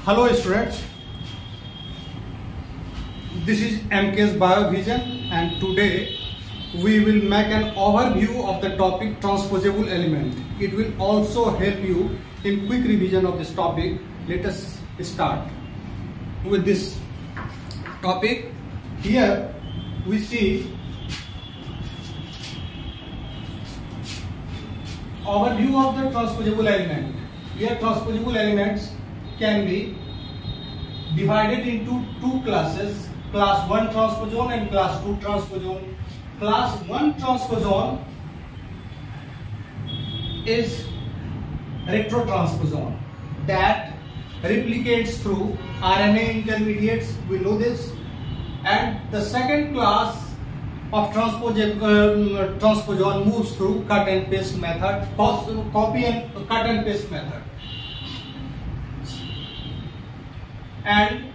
Hello students this is M K S Biovision and today we will make an overview of the topic transposable element it will also help you in quick revision of this topic let's start with this topic here we see overview of the transposable element here transposable elements can be divided into two classes, class 1 transposon and class 2 transposon. Class 1 transposon is retrotransposon that replicates through RNA intermediates, we know this. And the second class of transposon, um, transposon moves through cut and paste method, copy and cut and paste method. And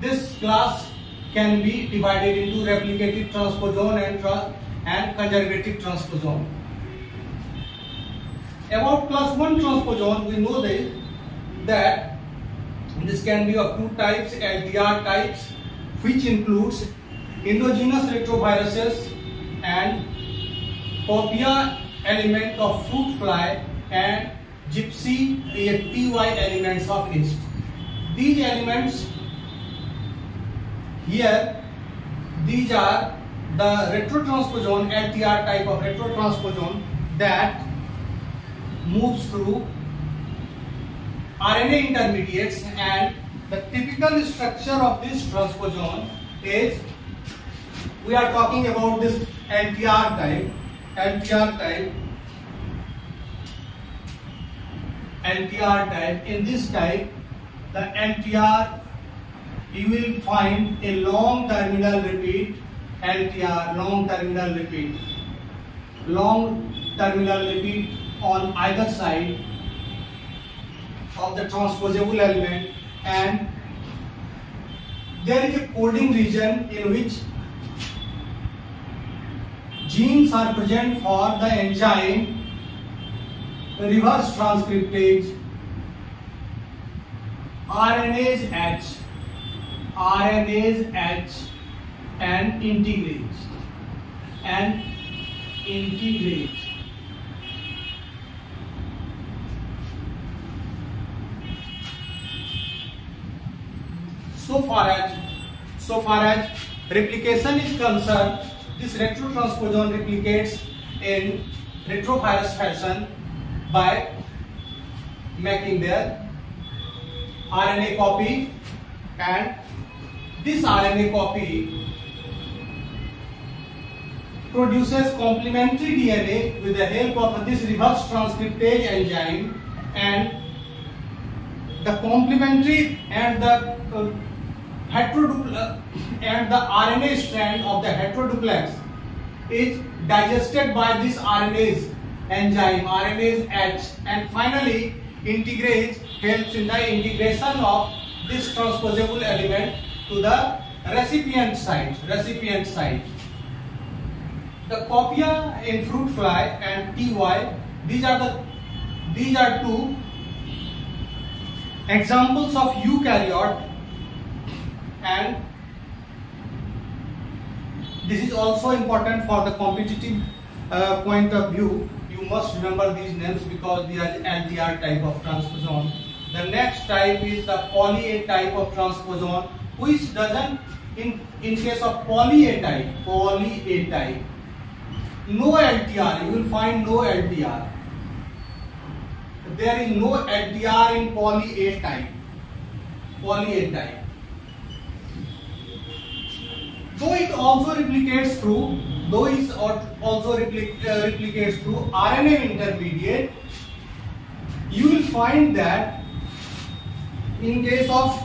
this class can be divided into replicative transposon and, tra and conjugative transposon. About class 1 transposon, we know that, that this can be of two types, LTR types, which includes endogenous retroviruses and copia element of fruit fly and gypsy TY elements of yeast. These elements here, these are the retrotransposon, LTR type of retrotransposon that moves through RNA intermediates and the typical structure of this transposon is we are talking about this LTR type, LTR type, LTR type. In this type, the LTR you will find a long terminal repeat, LTR, long terminal repeat, long terminal repeat on either side of the transposable element and there is a coding region in which genes are present for the enzyme reverse transcriptase RNase H RNase H and integrase and integrase so far as so far as replication is concerned this retrotransposon replicates in retrovirus fashion by making their RNA copy and this RNA copy produces complementary DNA with the help of this reverse transcriptase enzyme and the complementary and the uh, heteroduplex and the RNA strand of the heteroduplex is digested by this RNase enzyme, RNase H and finally integrase helps in the integration of this transposable element to the recipient site, recipient site. The copia in fruit fly and TY, these are the these are two examples of eukaryote and this is also important for the competitive uh, point of view you must remember these names because they are LTR type of transposon the next type is the poly A type of transposon which doesn't in in case of poly A type poly A type no LTR you will find no LTR there is no LTR in poly A type poly A type though it also replicates through though it also replic, uh, replicates through RNA intermediate you will find that in case of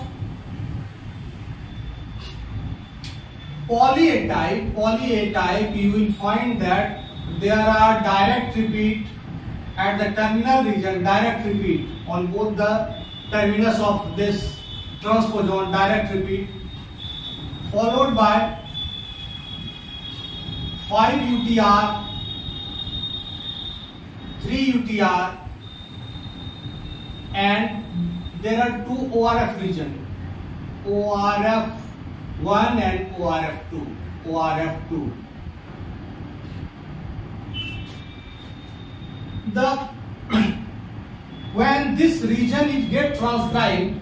poly type poly A type you will find that there are direct repeat at the terminal region direct repeat on both the terminus of this transposon direct repeat followed by 5 UTR, 3 UTR and there are two ORF region, ORF1 and ORF2, ORF2. The when this region is get transcribed,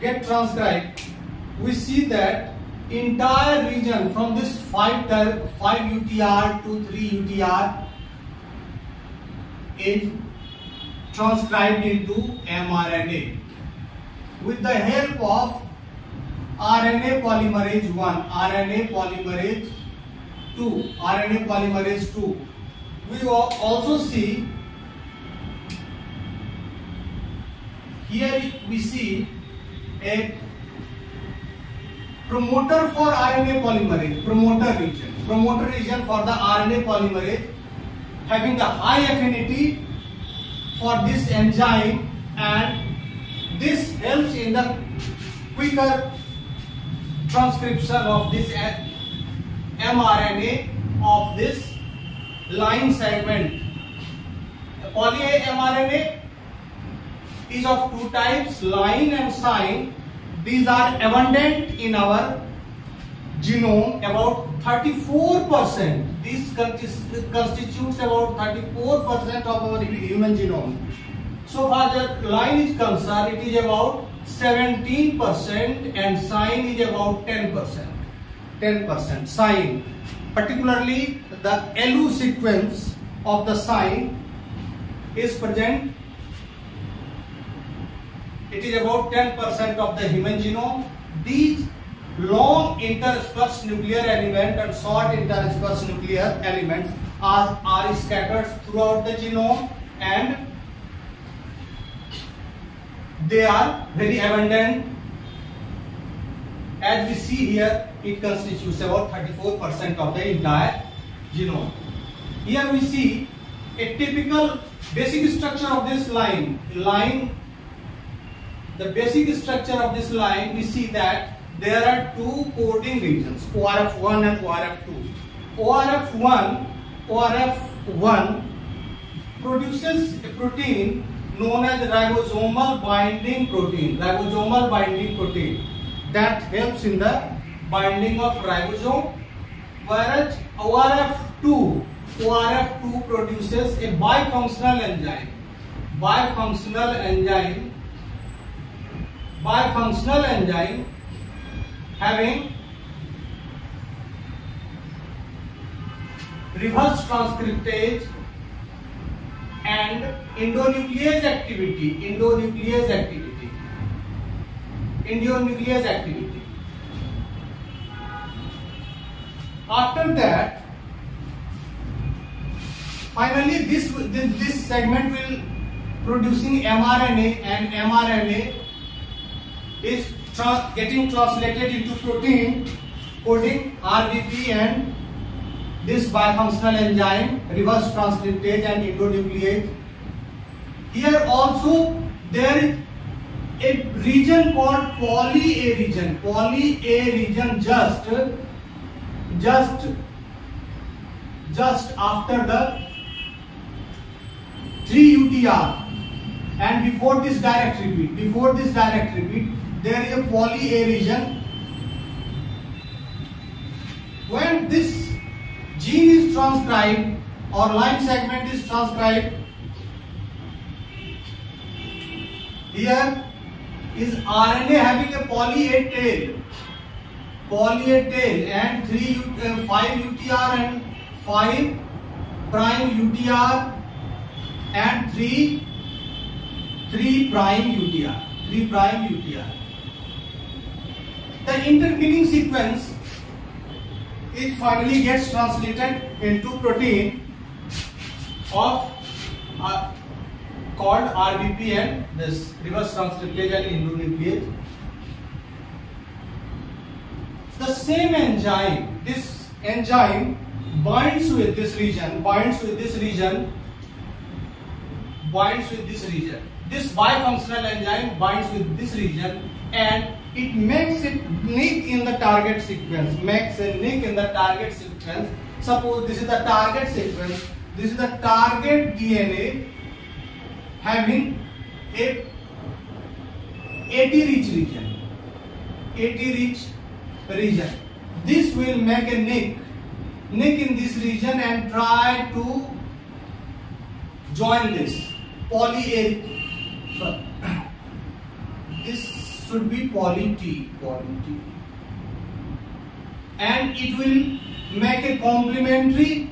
get transcribed, we see that entire region from this 5, 5 UTR to 3 UTR is transcribed into mRNA with the help of RNA polymerase 1, RNA polymerase 2, RNA polymerase 2. We also see here we see a promoter for RNA polymerase, promoter region, promoter region for the RNA polymerase having the high affinity for this enzyme and this helps in the quicker transcription of this mRNA of this line segment. Poly mRNA is of two types, line and sign. These are abundant in our genome about 34%. This constitutes about 34% of our human genome. So far the line is concerned, it is about 17% and SINE is about 10%. 10% SINE. Particularly the ALU sequence of the SINE is present. It is about 10% of the human genome. These long interspersed nuclear element and short interspersed nuclear elements are, are scattered throughout the genome and they are very abundant. As we see here it constitutes about 34% of the entire genome. Here we see a typical basic structure of this line. Line the basic structure of this line we see that there are two coding regions ORF1 and ORF2 ORF1 ORF1 produces a protein known as ribosomal binding protein ribosomal binding protein that helps in the binding of ribosome whereas ORF2 ORF2 produces a bifunctional enzyme. Bifunctional enzyme bifunctional enzyme having reverse transcriptase and endonuclease activity endonuclease activity endonuclease activity after that finally this this, segment will producing mRNA and mRNA is tra getting translated into protein coding RBP and this bifunctional enzyme reverse transcriptase and endonuclease. Here also there is a region called poly A region. Poly A region just just just after the 3 UTR and before this direct repeat. Before this direct repeat there is a poly A region. When this gene is transcribed or line segment is transcribed, here is RNA having a poly A tail, poly A tail and 3 uh, 5 UTR and 5 prime UTR and 3 3 prime UTR 3 prime UTR the interfering sequence it finally gets translated into protein of uh, called RBP and this reverse transcriptase and endonuclease. The same enzyme, this enzyme binds with this region, binds with this region, binds with this region. This bifunctional enzyme binds with this region and it makes it nick in the target sequence, makes a nick in the target sequence. Suppose this is the target sequence, this is the target DNA having a AT rich region. AT rich region. This will make a nick, nick in this region and try to join this poly A. This should be poly T, poly T, and it will make a complementary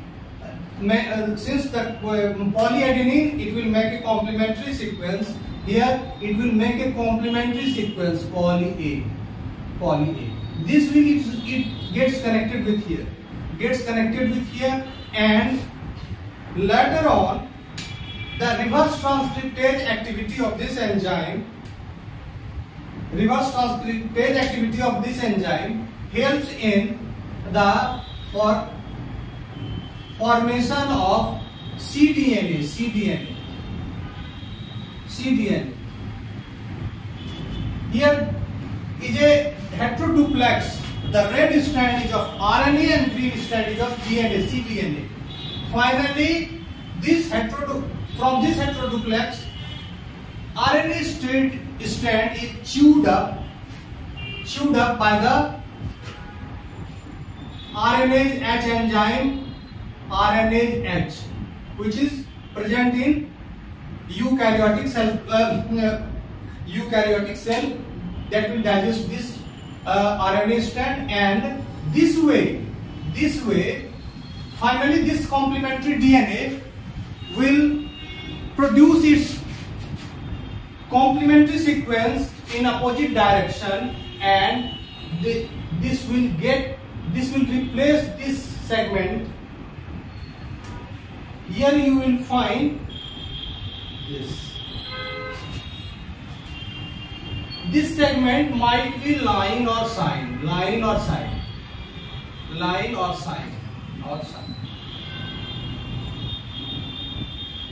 uh, since the uh, polyadenine it will make a complementary sequence. Here it will make a complementary sequence poly A poly A. This will it, it gets connected with here gets connected with here and later on the reverse transcriptase activity of this enzyme reverse transcriptase activity of this enzyme helps in the for formation of cDNA, cDNA, cDNA. Here is a heteroduplex. The red strand is of RNA and green strand is of DNA, cDNA. Finally, this heterodu from this heteroduplex, RNA strand, strand is chewed up, chewed up by the RNase H enzyme RNase H, which is present in eukaryotic cell, uh, uh, eukaryotic cell that will digest this uh, RNA strand, and this way, this way, finally this complementary DNA will produce its complementary sequence in opposite direction, and this will get, this will replace this segment here you will find this. This segment might be line or SINE, line or SINE, line or SINE, or SINE.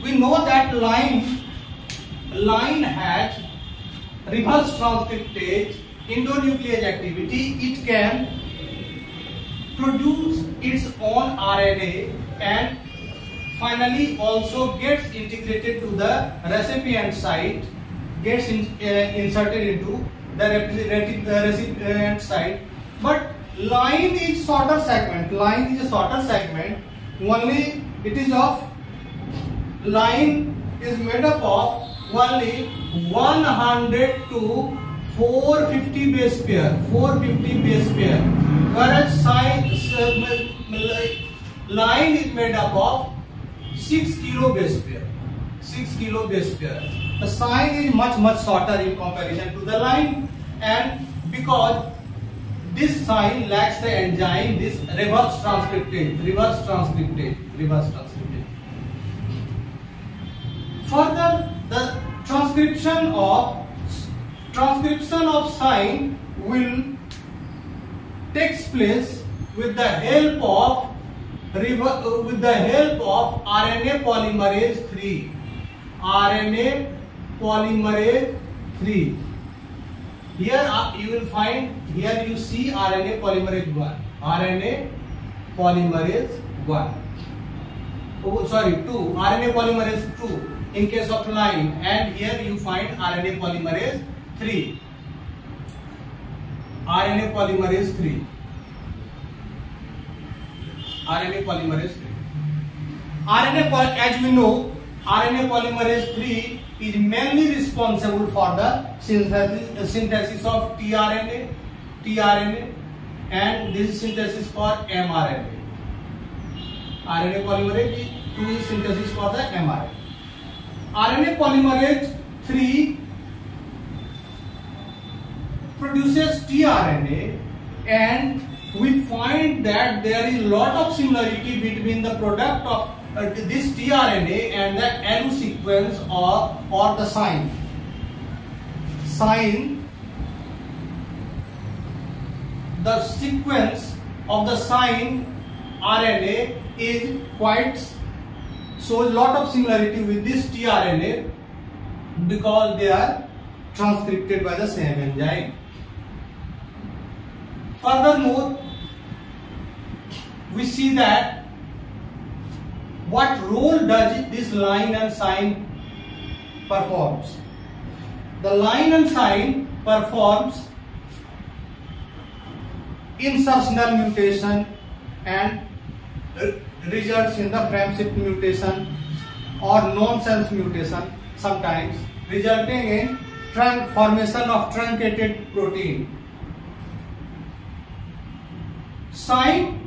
We know that line, line has reverse transcriptase, endonuclease activity. It can produce its own RNA and finally also gets integrated to the recipient site, gets in, uh, inserted into the recipient site. But line is shorter segment. Line is a shorter segment. Only it is of line is made up of only 100 to 450 base pair. 450 base pair. Whereas side, uh, line is made up of 6 kilo base pair. 6 kilo base pair. The sign is much much shorter in comparison to the line and because this sign lacks the enzyme, this reverse transcriptase, reverse transcriptase, reverse transcriptase. Further, the transcription of transcription of SINE will takes place with the help of uh, with the help of RNA polymerase 3. RNA polymerase 3. Here uh, you will find, here you see RNA polymerase 1. RNA polymerase 1. Oh, sorry, 2. RNA polymerase 2 in case of line and here you find RNA polymerase 3. RNA polymerase 3. RNA polymerase 3. RNA, as we know, RNA polymerase 3 is mainly responsible for the synthesis, uh, synthesis of tRNA, tRNA, and this is synthesis for mRNA. RNA polymerase 2 is synthesis for the mRNA. RNA polymerase 3 produces tRNA and we find that there is lot of similarity between the product of uh, this tRNA and the N sequence or, or the SINE. SINE, the sequence of the SINE RNA is quite a lot of similarity with this tRNA because they are transcripted by the same enzyme. Furthermore, we see that what role does this line and SINE performs. The line and SINE performs insertional mutation and results in the frame shift mutation or nonsense mutation sometimes resulting in trunk formation of truncated protein. Sign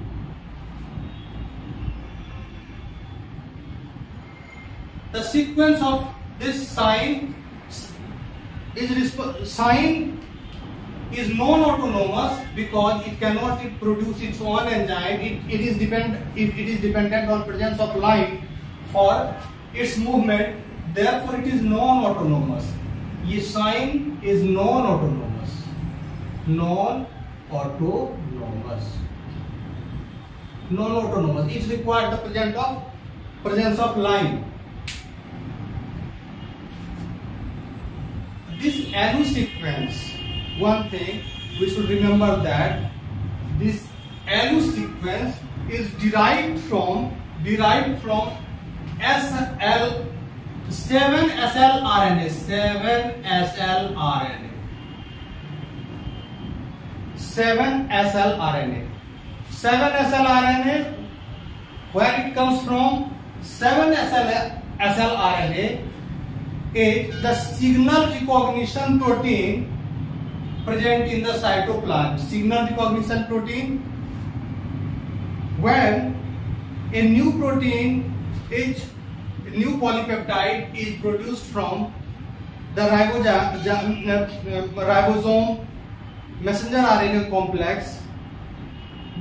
the sequence of this sign is sign is non-autonomous because it cannot produce its own enzyme. It, it is depend it, it is dependent on presence of line for its movement. Therefore, it is non-autonomous. This sign is non-autonomous. Non-autonomous. Non-autonomous. It requires the presence of presence of line. This ANU sequence one thing we should remember that this ALU sequence is derived from derived from SL 7 SL RNA 7 SL RNA 7 SL RNA 7 SL RNA where it comes from 7 SL SL RNA is the signal recognition protein present in the cytoplasm signal recognition protein. When a new protein is a new polypeptide is produced from the uh, uh, ribosome messenger RNA complex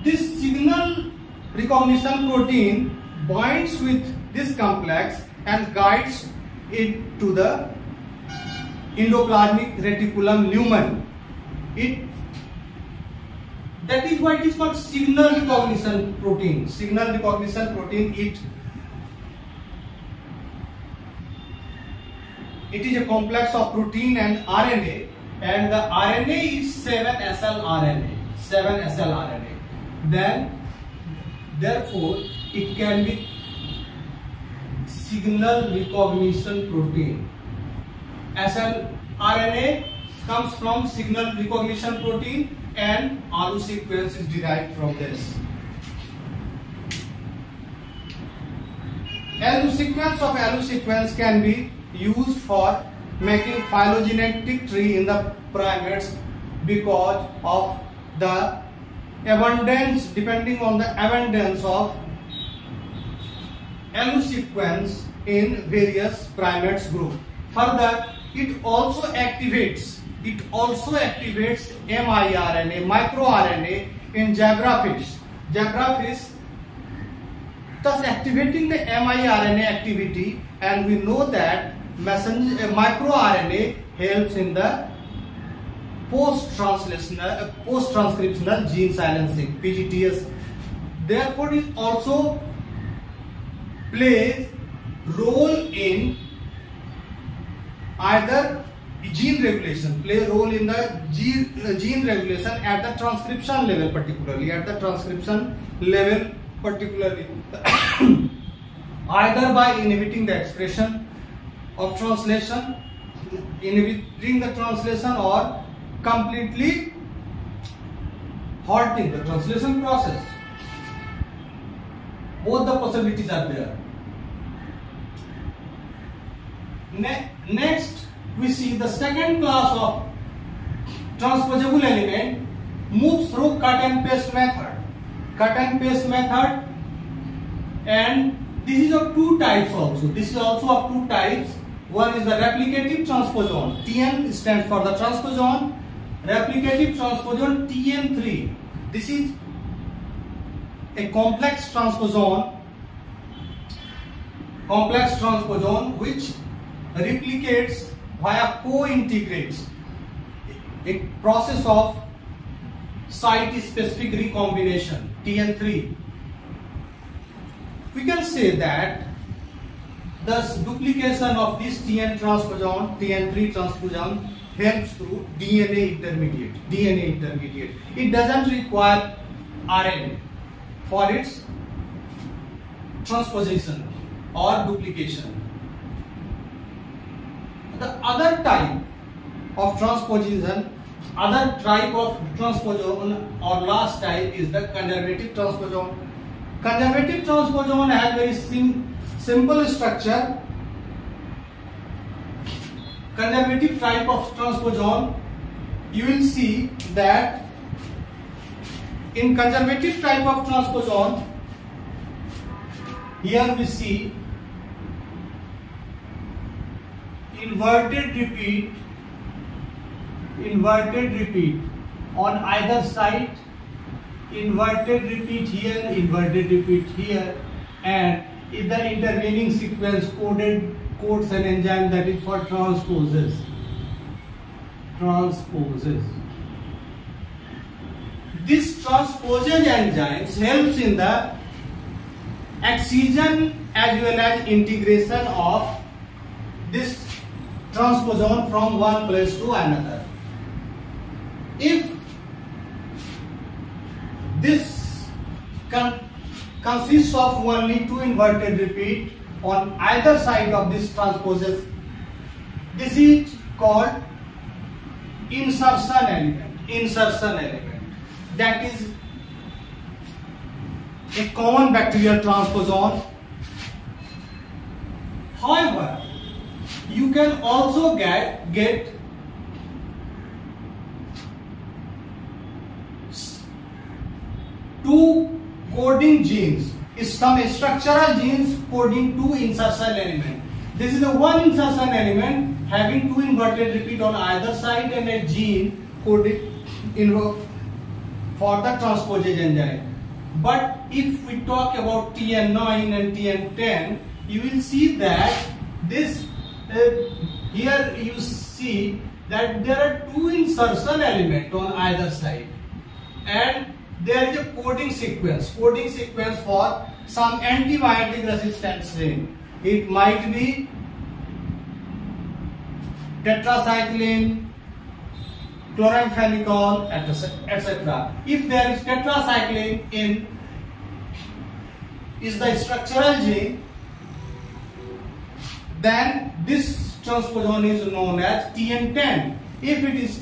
this signal recognition protein binds with this complex and guides it to the endoplasmic reticulum lumen it that is why it is called signal recognition protein signal recognition protein it it is a complex of protein and RNA and the RNA is 7SL RNA 7SL RNA then therefore it can be signal recognition protein SL RNA comes from signal recognition protein and ALU sequence is derived from this. ALU sequence of ALU sequence can be used for making phylogenetic tree in the primates because of the abundance depending on the abundance of ALU sequence in various primates group. Further, it also activates it also activates miRNA, microRNA in zebrafish. Zebrafish thus activating the miRNA activity and we know that messenger uh, microRNA helps in the post-translational uh, post-transcriptional gene silencing PGTS therefore it also plays role in either gene regulation play a role in the gene, uh, gene regulation at the transcription level particularly at the transcription level particularly. Either by inhibiting the expression of translation inhibiting the translation or completely halting the translation process. Both the possibilities are there. Ne next we see the second class of transposable element moves through cut and paste method. Cut and paste method and this is of two types also. This is also of two types. One is the replicative transposon. TN stands for the transposon. Replicative transposon TN3. This is a complex transposon complex transposon which replicates via co-integrates a process of site-specific recombination TN3. We can say that thus duplication of this TN transposon, TN3 transposon helps through DNA intermediate. DNA intermediate. It doesn't require RNA for its transposition or duplication. The other type of transposition other type of transposon or last type is the conservative transposon conservative transposon has very sim simple structure. Conservative type of transposon you will see that in conservative type of transposon here we see inverted repeat inverted repeat on either side inverted repeat here inverted repeat here and in the intervening sequence coded codes an enzyme that is for transposase transposase. This transposase enzymes helps in the excision as well as integration of this transposon from one place to another if this con consists of only two inverted repeat on either side of this transposase, this is called insertion element. Insertion element. That is a common bacterial transposon. However, you can also get, get two coding genes is some structural genes coding two insertion element. This is a one insertion element having two inverted repeat on either side and a gene coded in for the transposase enzyme. But if we talk about TN9 and TN10, you will see that this Uh, here you see that there are two insertion element on either side. And there is a coding sequence. Coding sequence for some antibiotic resistant strain it might be tetracycline chloramphenicol etc if there is tetracycline in is the structural gene then this transposon is known as TN10 if it is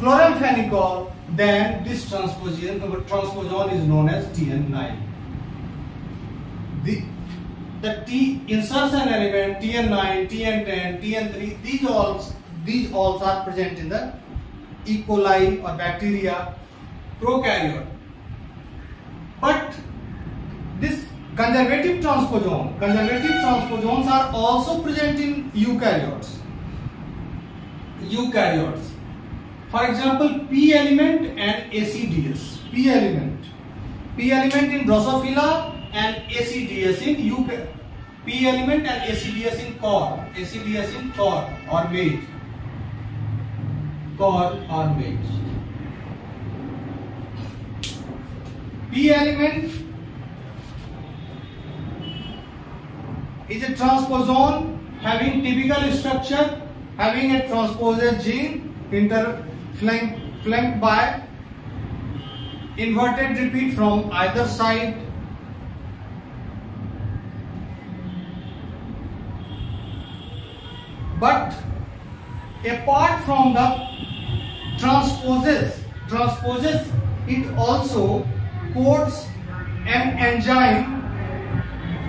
chloramphenicol then this transposon is known as TN9. The, the T insertion element TN9, TN10, TN3, these all these all are present in the E. coli or bacteria prokaryote. But this conservative transposon, conservative transposons are also present in eukaryotes. Eukaryotes. For example, P element and ACDS. P element. P element in Drosophila and ACDS in eukaryote. P element and ACDS in core. ACDS in core or maize. Core or maize. P element is a transposon having typical structure, having a transposase gene, inter flanked, flanked by inverted repeat from either side? But apart from the transposase transposase it also codes an enzyme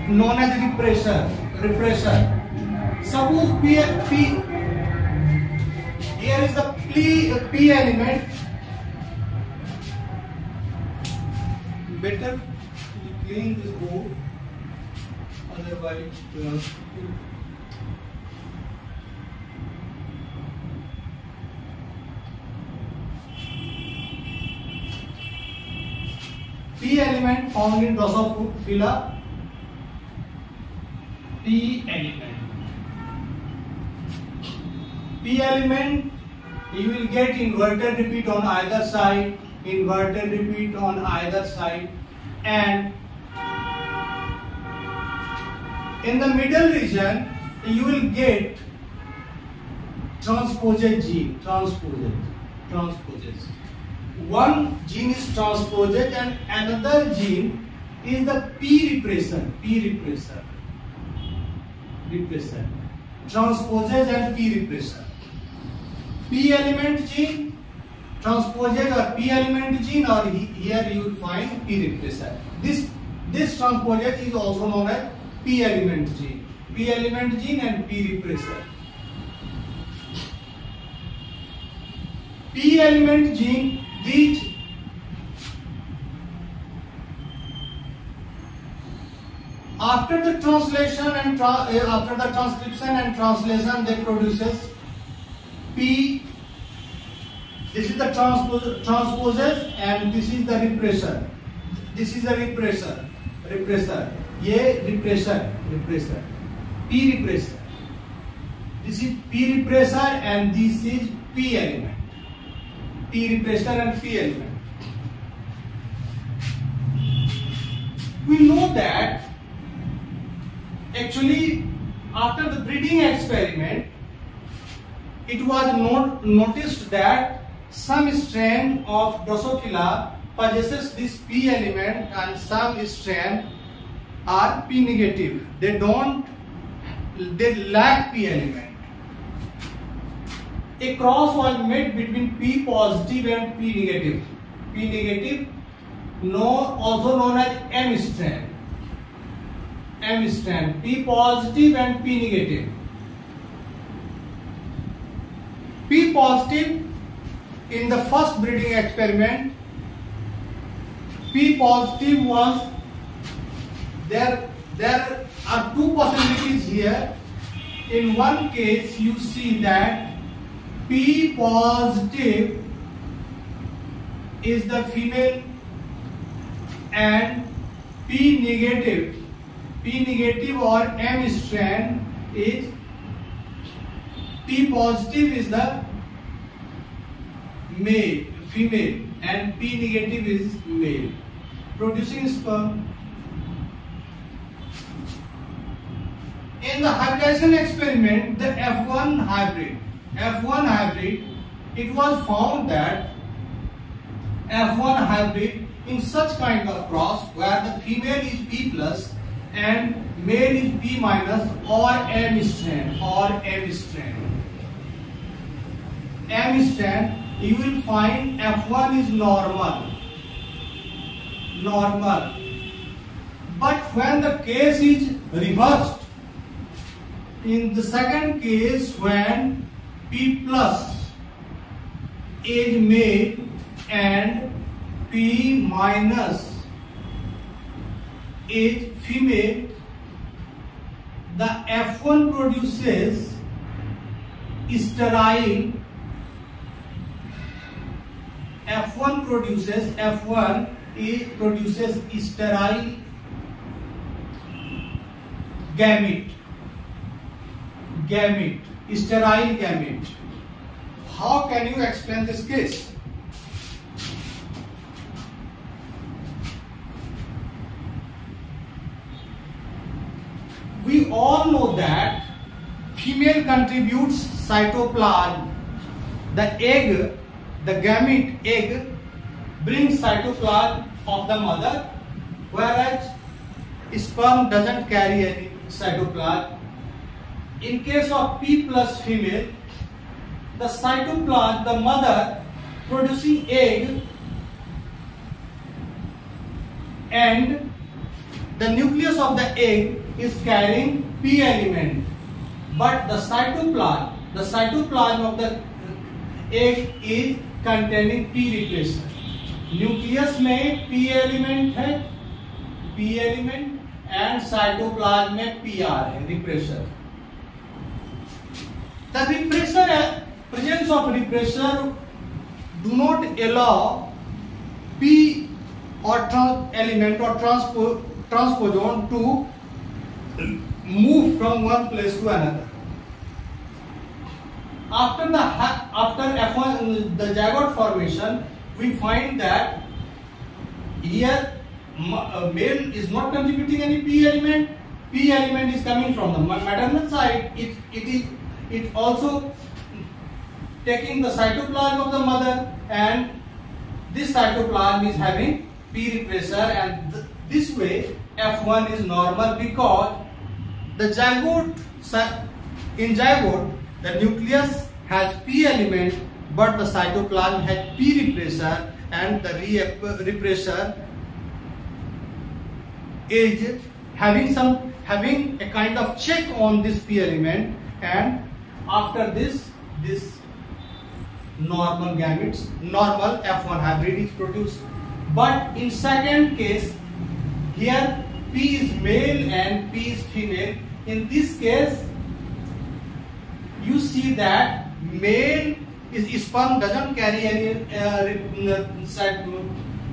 known as repressor repressor suppose P, P here is the P, P element. Better clean this board, otherwise. Uh, P element found in Drosophila. P element. P element you will get inverted repeat on either side, inverted repeat on either side and in the middle region you will get transposed gene, transposed, transposed. One gene is transposed and another gene is the P repressor, P repressor, and P repressor. P element gene transposes or P element gene or he, here you will find P repressor. This this transposes is also known as P element gene. P element gene and P repressor. P element gene these after the translation and tra uh, after the transcription and translation they produces P. This is the transpose transposase and this is the repressor this is the repressor repressor. ये repressor. Repressor. P repressor. This is P repressor and this is P element. P repressor and P element. We know that actually after the breeding experiment it was not noticed that some strain of Drosophila possesses this P element and some strain are P negative. They don't, they lack P element. A cross was made between P positive and P negative. P negative, no, also known as M strand. M strand, P positive and P negative. P positive in the first breeding experiment, P positive was there. There are two possibilities here. In one case, you see that P positive is the female and P negative P negative or M strand is P positive is the male, female and P negative is male producing sperm. In the hybridization experiment, the F1 hybrid, F1 hybrid, it was found that F1 hybrid in such kind of cross where the female is P plus and male is P minus or M strand or M strand. M strand, you will find F1 is normal. Normal. But when the case is reversed, in the second case when P plus is male and P minus is female, the F1 produces sterile. F1 produces F1 it produces sterile gamete. Gamete sterile gamete. How can you explain this case we all know that female contributes cytoplasm. The egg, the gamete egg brings cytoplasm of the mother whereas sperm doesn't carry any cytoplasm. In case of P plus female, the cytoplasm, the mother producing egg and the nucleus of the egg is carrying P element but the cytoplasm the cytoplasm of the egg is containing P repressor nucleus में P element है P element and cytoplasm में PR है repressor the repressor presence of repressor do not allow P or element or transpo transposon to move from one place to another. After the after F1 the zygote formation, we find that here uh, male is not contributing any P element. P element is coming from the maternal side. It it is it also taking the cytoplasm of the mother and this cytoplasm is having P repressor and th this way F1 is normal because the zygote in zygote the nucleus has P element but the cytoplasm has P repressor and the repressor is having some having a kind of check on this P element and after this this normal gametes normal F1 hybrid is produced. But in second case here P is male and P is female in this case you see that male is sperm doesn't carry any uh,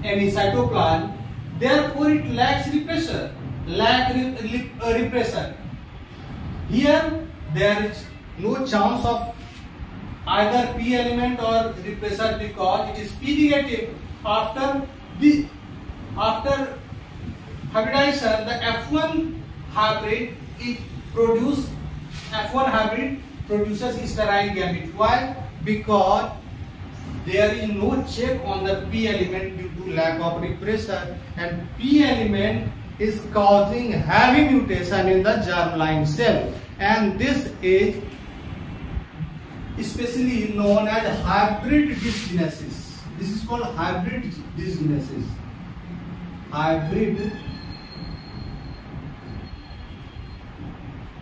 any cytoplasm therefore it lacks repressor. Lack uh, repressor. Here there is no chance of either p element or repressor because it is p negative after the after hybridization the f1 hybrid it produce f1 hybrid produces sterile gamete why because there is no check on the p element due to lack of repressor and p element is causing heavy mutation in the germline cell and this is especially known as hybrid dysgenesis. This is called hybrid dysgenesis. Hybrid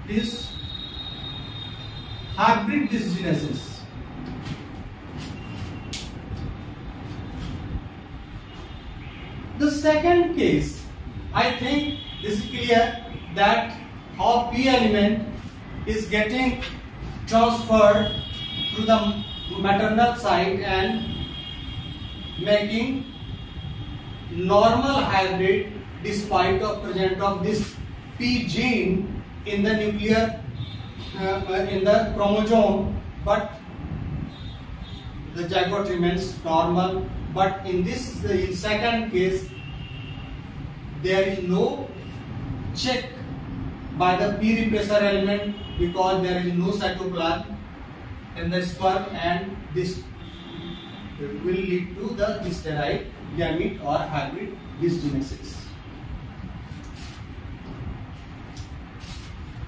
this hybrid dysgenesis. The second case I think this is clear that how P element is getting transferred to the maternal side and making normal hybrid despite of presence of this P gene in the nuclear uh, in the chromosome but the zygote remains normal but in this in second case there is no check by the P repressor element because there is no cytoplasm in the sperm and this will lead to the sterile gamete or hybrid dysgenesis.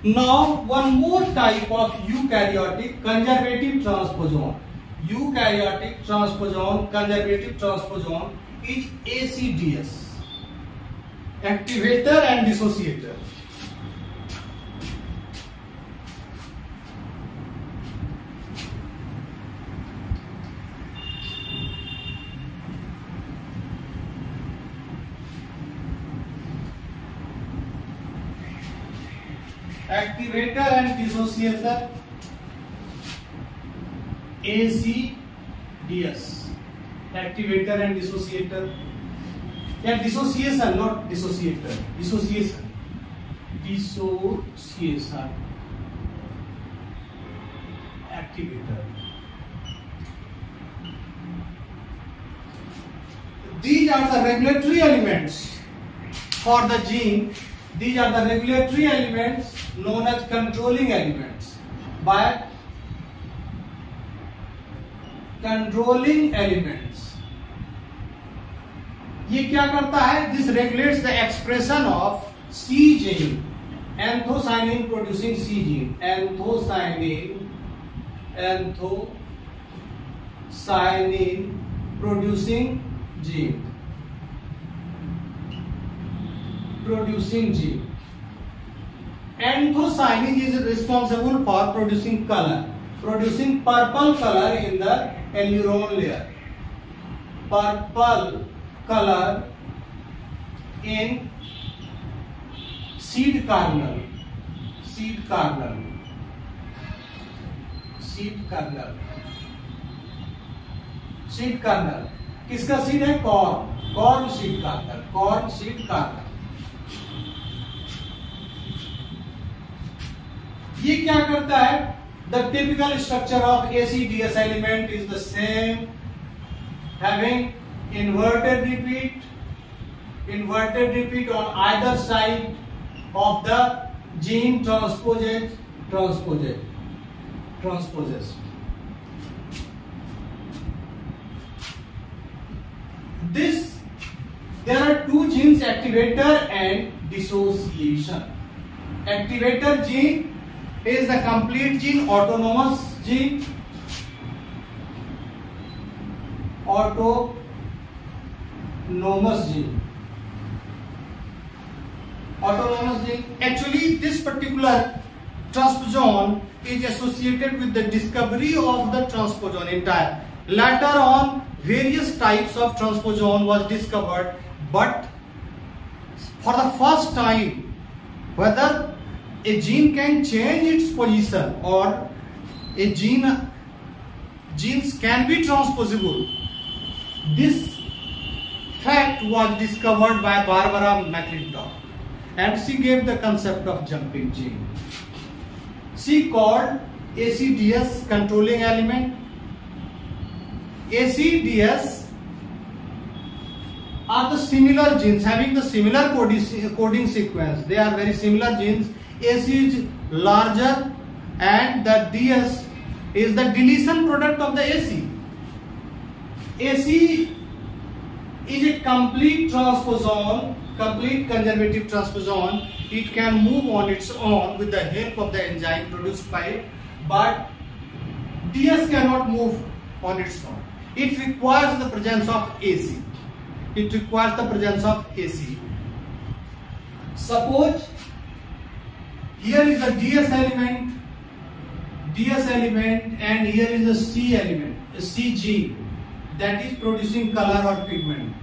Now one more type of eukaryotic conservative transposon. Eukaryotic transposon, conservative transposon is ACDS activator and dissociator. Connector and dissociator A C D S activator and dissociator या dissociation not dissociator dissociation dissociation activator these are the regulatory elements for the gene these are the regulatory elements known as controlling elements. By controlling elements. ये क्या करता है? This regulates the expression of C gene anthocyanin producing C gene anthocyanin anthocyanin producing gene producing gene. Anthocyanin is responsible for producing color, producing purple color in the aileron layer. Purple color in seed kernel seed kernel seed kernel seed kernel किसका seed है corn corn seed kernel corn seed kernel ये क्या करता है? The typical structure of AC D S element is the same having inverted repeat inverted repeat on either side of the gene transposase transposase transposase this there are two genes activator and dissociation activator gene is the complete gene autonomous gene autonomous gene. Autonomous gene. Actually, this particular transposon is associated with the discovery of the transposon entire. Later on, various types of transposon was discovered, but for the first time, whether a gene can change its position or a gene genes can be transposable. This fact was discovered by Barbara McClintock and she gave the concept of jumping gene. She called ACDS controlling element. ACDS are the similar genes having the similar coding, sequence. They are very similar genes. AC is larger and the DS is the deletion product of the AC. AC is a complete transposon, complete conservative transposon. It can move on its own with the help of the enzyme produced by it, but DS cannot move on its own. It requires the presence of AC. It requires the presence of AC. Suppose here is the DS element DS element and here is a C element, a C gene that is producing color or pigment.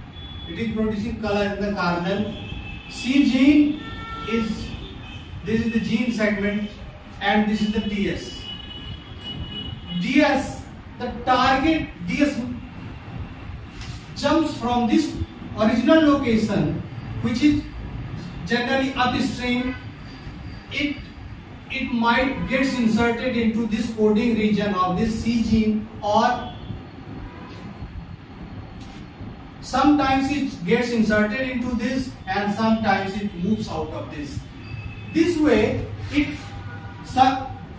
It is producing color in the kernel. C gene is, this is the gene segment and this is the DS. DS, the target DS jumps from this original location which is generally upstream. It it might gets inserted into this coding region of this C gene or sometimes it gets inserted into this and sometimes it moves out of this. This way it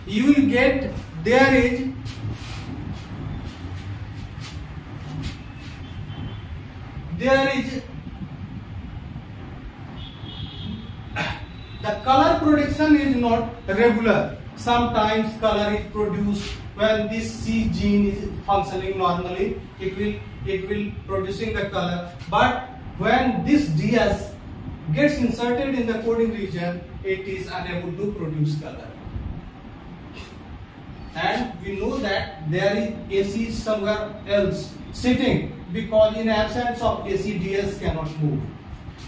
you will get there is there is The color production is not regular. Sometimes color is produced when this C gene is functioning normally. It will it will producing the color. But when this DS gets inserted in the coding region, it is unable to produce color. And we know that there is AC somewhere else sitting because in absence of AC, DS cannot move.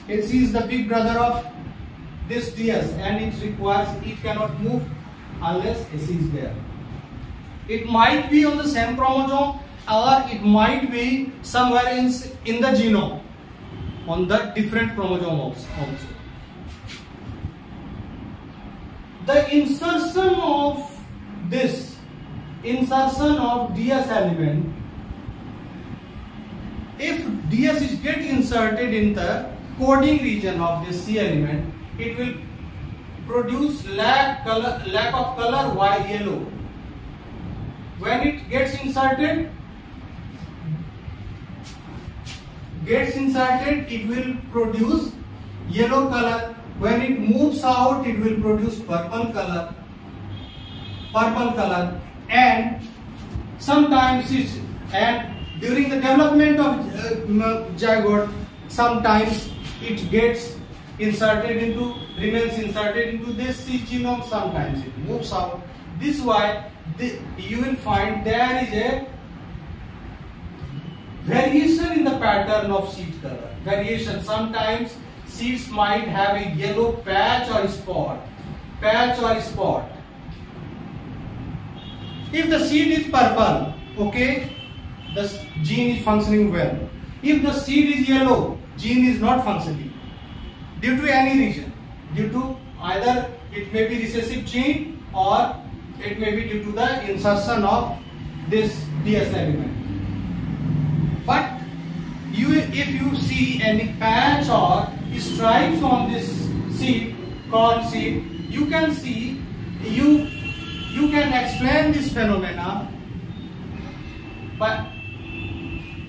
AC is the big brother of this DS and it requires it cannot move unless AC is there. It might be on the same chromosome or it might be somewhere in, in the genome on the different chromosome also. The insertion of this insertion of DS element if DS is get inserted in the coding region of this C element it will produce lack color lack of color y yellow. When it gets inserted gets inserted it will produce yellow color. When it moves out it will produce purple color purple color. And sometimes it's and during the development of uh, zygote sometimes it gets inserted into remains inserted into this C genome sometimes. It moves out. This why the, you will find there is a variation in the pattern of seed color. Variation. Sometimes seeds might have a yellow patch or spot. Patch or spot. If the seed is purple okay the gene is functioning well. If the seed is yellow gene is not functioning due to any reason due to either it may be recessive gene or it may be due to the insertion of this DS element but you if you see any patch or stripes on this seed called seed you can see you you can explain this phenomena but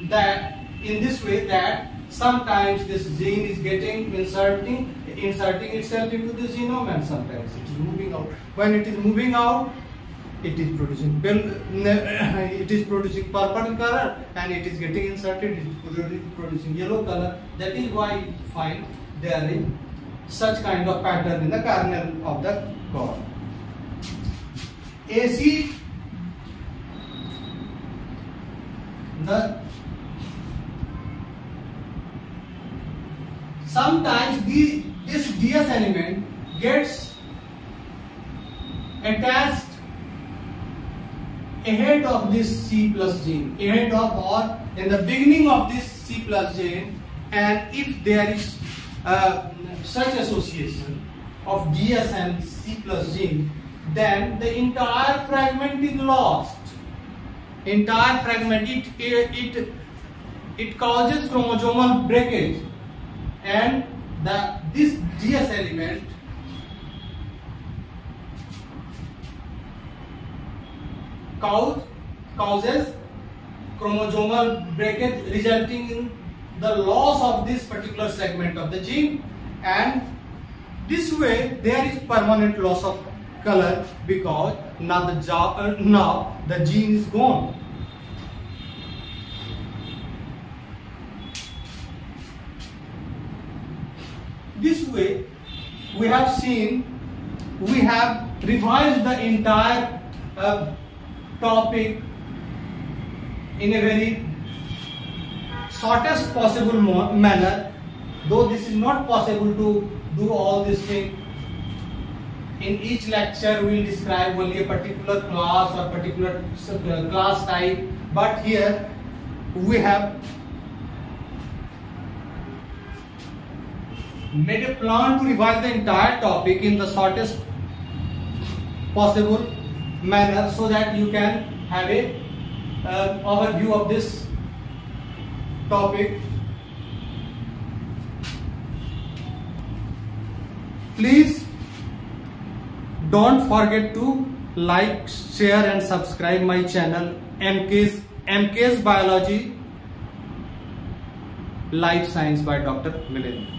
that in this way that sometimes this gene is getting inserting inserting itself into the genome and sometimes it is moving out. When it is moving out it is producing it is producing purple color and it is getting inserted it is producing yellow color. That is why you find there is such kind of pattern in the kernel of the core. AC the sometimes the this DS element gets attached ahead of this C plus gene, ahead of or in the beginning of this C plus gene and if there is uh, such association of DS and C plus gene then the entire fragment is lost. Entire fragment, it, it, it causes chromosomal breakage and the this DS element cause, causes chromosomal breakage resulting in the loss of this particular segment of the gene. And this way there is permanent loss of color because now the uh, now the gene is gone this way we have seen we have revised the entire uh, topic in a very shortest possible manner though this is not possible to do all this thing in each lecture we will describe only a particular class or particular uh, class type but here we have made a plan to revise the entire topic in the shortest possible manner so that you can have a uh, overview of this topic. Please don't forget to like, share and subscribe my channel MK's, MK's Biology Life Science by Dr. Milind.